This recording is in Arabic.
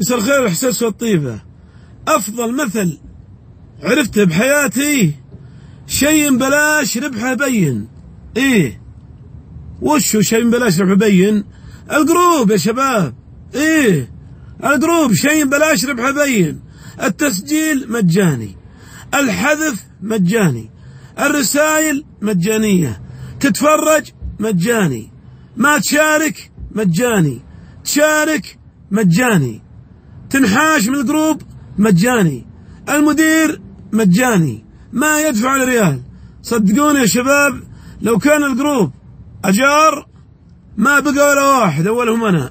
مساء الخير الحساس والطيبة أفضل مثل عرفته بحياتي شيء بلاش ربحه بين إيه. وشو شيء بلاش ربحه بين الجروب يا شباب. إيه. الجروب شيء بلاش ربحه بين التسجيل مجاني. الحذف مجاني. الرسائل مجانية. تتفرج مجاني. ما تشارك مجاني. تشارك مجاني. تنحاش من ال group مجاني. المدير مجاني. ما يدفع ريال صدقوني يا شباب لو كان الجروب أجار ما بقى ولا واحد أولهم أنا.